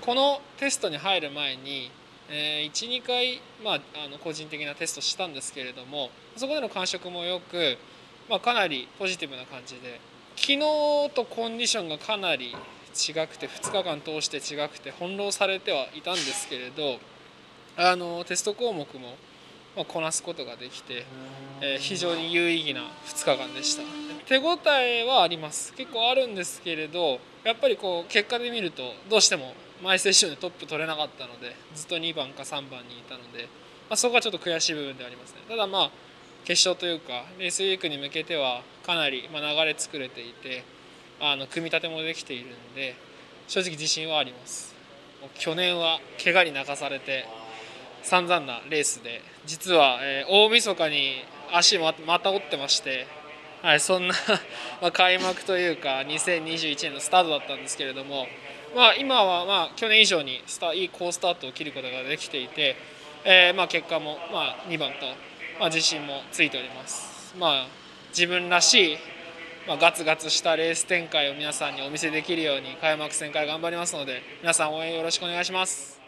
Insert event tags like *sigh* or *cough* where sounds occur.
このテストに入る前に、えー、12回、まあ、あの個人的なテストしたんですけれどもそこでの感触もよく、まあ、かなりポジティブな感じで昨日とコンディションがかなり違くて2日間通して違くて翻弄されてはいたんですけれどあのテスト項目もま、こなすことができて、えー、非常に有意義な2日間でした。手応えはあります。結構あるんですけれどやっぱりこう結果で見るとどうしても前セッションでトップ取れなかったのでずっと2番か3番にいたので、まあ、そこはちょっと悔しい部分ではありますね。ただまあ決勝というかレースウィークに向けてはかなり流れ作れていてあの組み立てもできているんで正直自信はあります。去年は怪我に泣かされて散々なレースで実は、え、大晦日に足また折ってまして、はい、そんな *laughs* ま開幕というか2021年のスタートだったんですけれども、まあ、今はまあ去年以上にスタいい好スタートを切ることができていて、えー、ま結果もま2番と、まあ、自信もついております。まあ、自分らしいま、ガツガツしたレース展開を皆さんにお見せできるように開幕戦から頑張りますので皆さん応援よろしくお願いします。